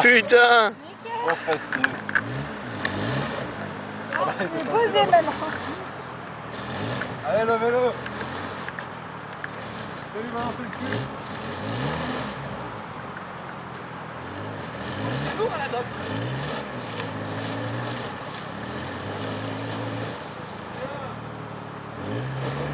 Putain Trop facile. C'est posé maintenant. Allez, levez-le Fais-lui le cul C'est lourd à la dope. Allez